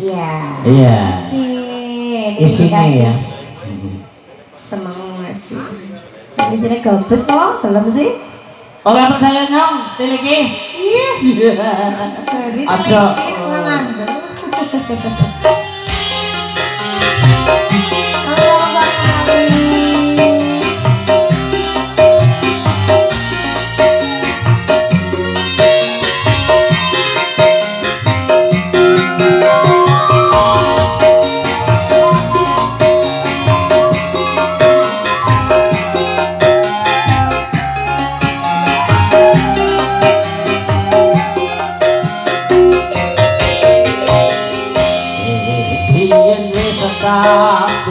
Iya. Iya. Oke, isinya ya. Semangat sih. Di sini gabes kok, belum sih? Oleh percaya nyong, tiliki. Iya. Aja. Kurang Bye.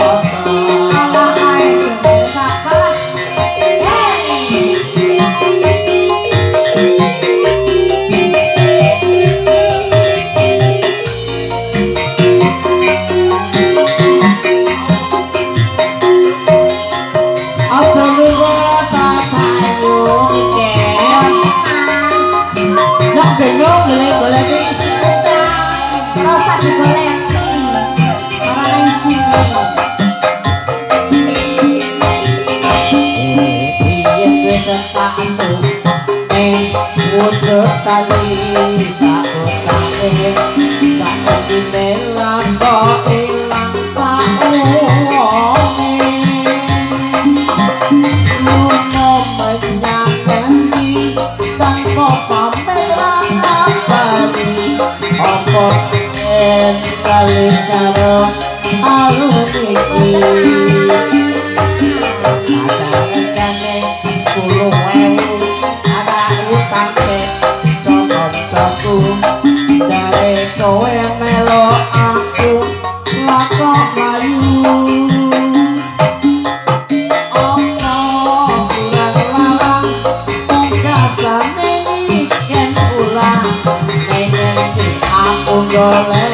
Mongol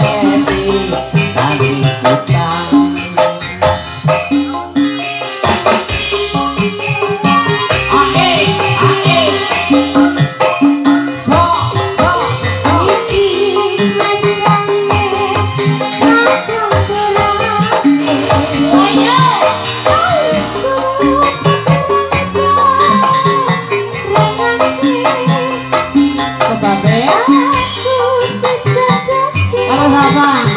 好不？